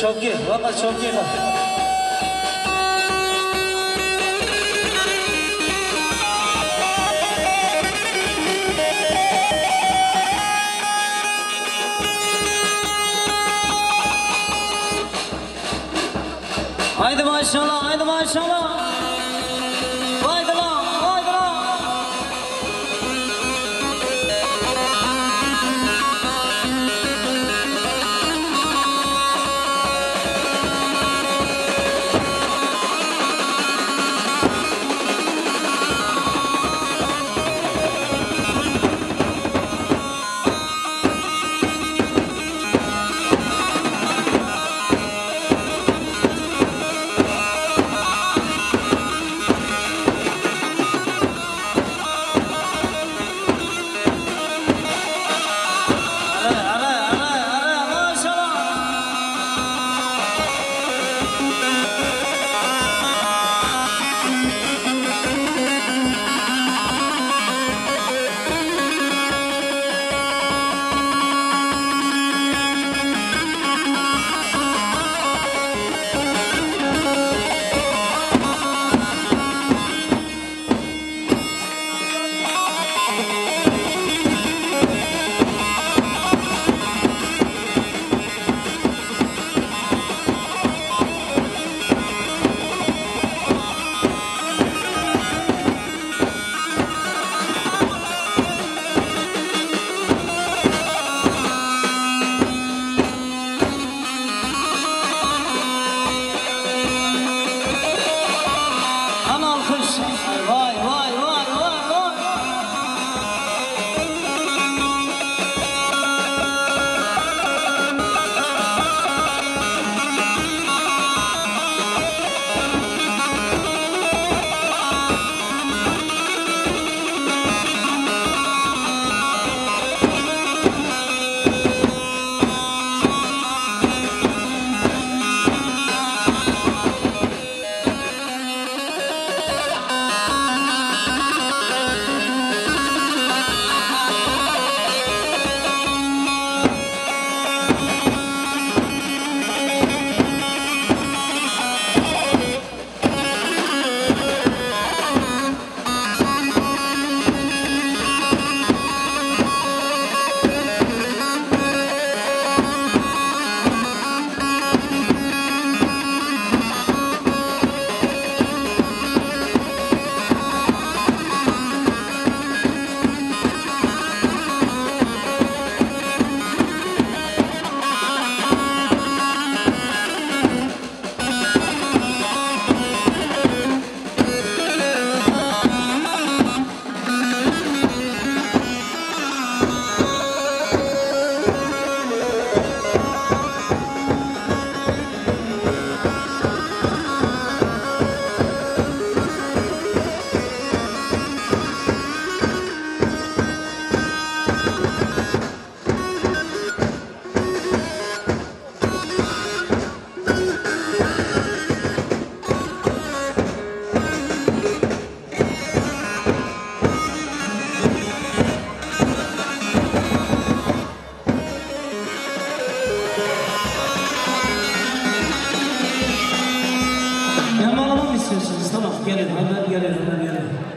Çokki, valla çokki. Haydi maşallah, haydi maşallah. izquierda, izquierda, izquierda, izquierda.